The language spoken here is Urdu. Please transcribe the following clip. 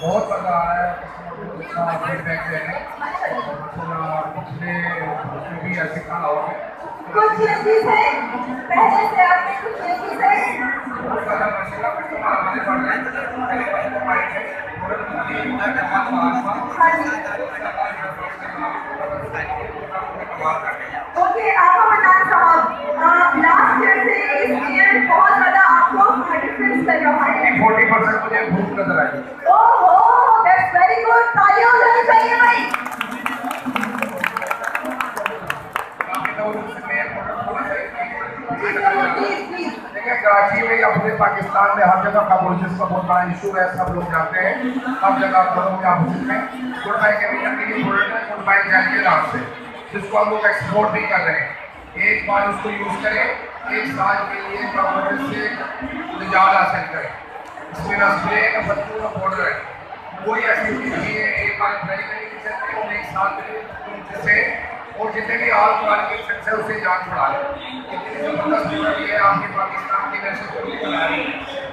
بہت مزہ آ رہا ہے فیڈ بیک دے رہے ہیں پچھلے بھی ایسے کھانا ہو کچھ چیز ہے پہلے سے آپ نے کچھ چیز ہے۔ بہت زیادہ ماشاء کسٹمر آنے پڑ رہے ہیں پہلے کسٹمر آئے تھے ہاں جی۔ مجھے بھوک نظر آئی۔ جی پلیز دیکھیں کراچی میں یا پورے پاکستان میں ہر جگہ خاموشیس کا بہت بڑا ایشو ہے سب لوگ جانتے ہیں۔ ہر جگہ گھروں کے آفس میں گڈ بائی کے گڈ بائی جیل کے نام سے جس کو ہم لوگ ایکسپورٹ بھی کر رہے۔ ہیں ایک بار اس کو یوز کریں ایک سال کے لیے پراپرٹی سے نجات حاصل کریں۔ اس میں نہ اسپرے نہ بدبو نہ پاؤڈر ہے کوئی ایسی نہیں ہے ایک بار ٹرائی کریں کچن میں اور ایک سال کے تم جسے اور جتنے بھی آل قرآن کے سکس ہے اسے جان چھڑا لیں اتنی زبردست ہے آپ کے پاکستان کی کو بھی بنا رہی ہے